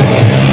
Yeah.